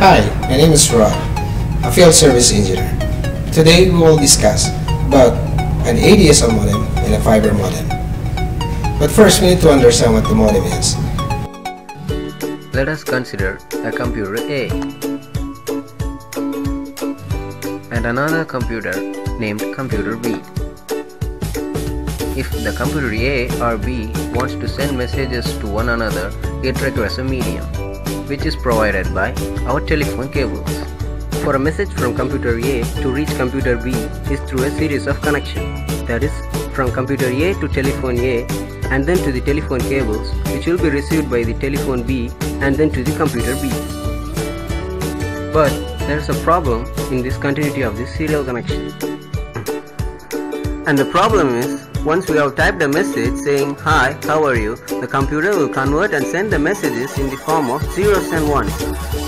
Hi, my name is Rod, a field service engineer. Today we will discuss about an ADSL modem and a fiber modem. But first we need to understand what the modem is. Let us consider a computer A and another computer named computer B. If the computer A or B wants to send messages to one another, it requires a medium, which is provided by our telephone cables. For a message from computer A to reach computer B is through a series of connections, that is, from computer A to telephone A and then to the telephone cables which will be received by the telephone B and then to the computer B. But there is a problem in this continuity of this serial connection. And the problem is once we have typed a message saying hi, how are you, the computer will convert and send the messages in the form of zeros and ones,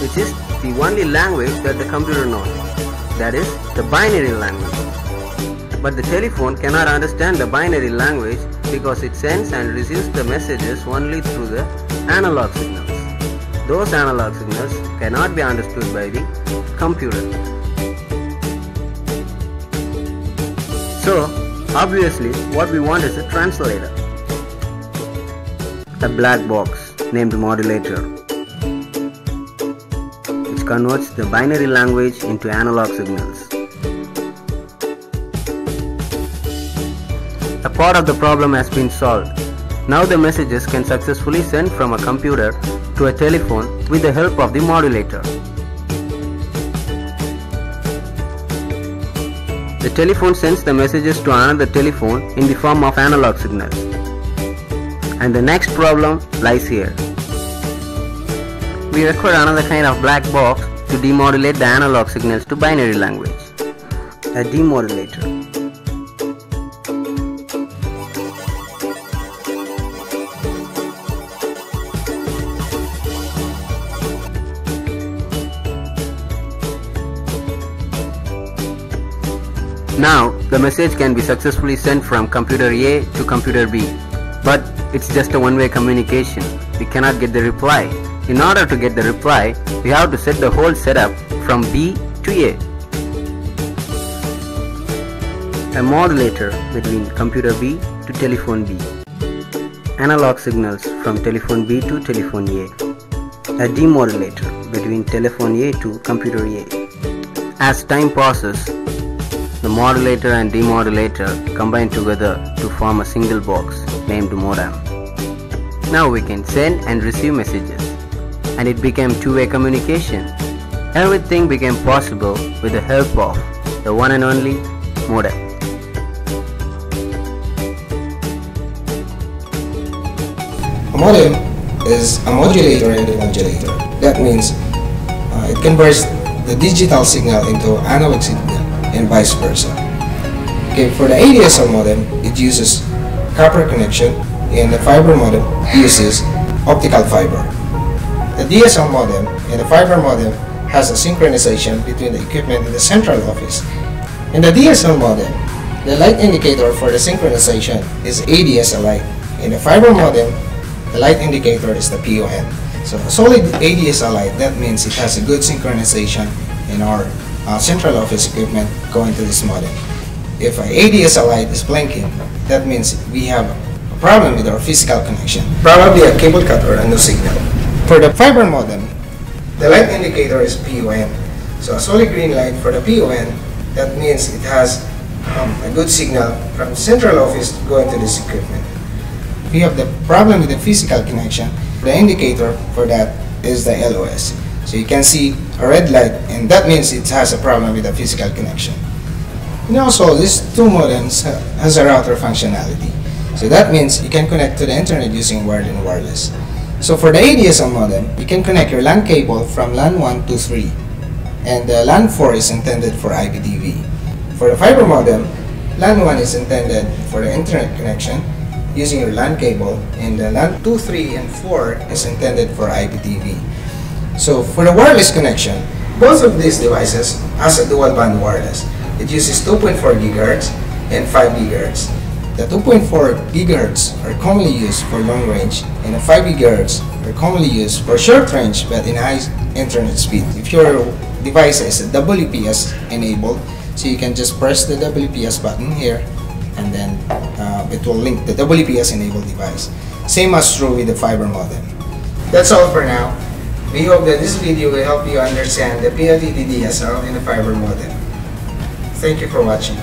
which is the only language that the computer knows. That is the binary language. But the telephone cannot understand the binary language because it sends and receives the messages only through the analog signals. Those analog signals cannot be understood by the computer. So, Obviously, what we want is a translator. A black box named modulator which converts the binary language into analog signals. A part of the problem has been solved. Now the messages can successfully send from a computer to a telephone with the help of the modulator. The telephone sends the messages to another telephone in the form of analog signals. And the next problem lies here. We require another kind of black box to demodulate the analog signals to binary language. A demodulator. Now, the message can be successfully sent from computer A to computer B. But it's just a one-way communication. We cannot get the reply. In order to get the reply, we have to set the whole setup from B to A. A modulator between computer B to telephone B. Analog signals from telephone B to telephone A. A demodulator between telephone A to computer A. As time passes, the modulator and demodulator combine together to form a single box named modem. Now we can send and receive messages and it became two-way communication. Everything became possible with the help of the one and only modem. A modem is a modulator and a modulator. That means uh, it converts the digital signal into analog signal and vice versa. Okay, for the ADSL modem, it uses copper connection and the fiber modem uses optical fiber. The DSL modem and the fiber modem has a synchronization between the equipment in the central office. In the DSL modem, the light indicator for the synchronization is ADSL light. In the fiber modem, the light indicator is the PON. So a solid ADSL light, that means it has a good synchronization in our uh, central office equipment going to this modem. If an ADSL light is blinking, that means we have a problem with our physical connection, probably a cable cut or a no signal. For the fiber modem, the light indicator is PON. So a solid green light for the PON, that means it has um, a good signal from central office going to this equipment. If you have the problem with the physical connection, the indicator for that is the LOS. So you can see a red light and that means it has a problem with the physical connection. And also these two modems has a router functionality. So that means you can connect to the internet using wired and wireless. So for the ADSL modem, you can connect your LAN cable from LAN 1 to 3 and the LAN 4 is intended for IPTV. For the fiber modem, LAN 1 is intended for the internet connection using your LAN cable and the LAN 2, 3, and 4 is intended for IPTV. So for the wireless connection, both of these devices has a dual band wireless. It uses 2.4 GHz and 5 GHz. The 2.4 GHz are commonly used for long range and the 5 GHz are commonly used for short range but in high internet speed. If your device is WPS enabled, so you can just press the WPS button here and then uh, it will link the WPS enabled device. Same as true with the fiber modem. That's all for now. We hope that this video will help you understand the PLDT DSL and the fiber modem. Thank you for watching.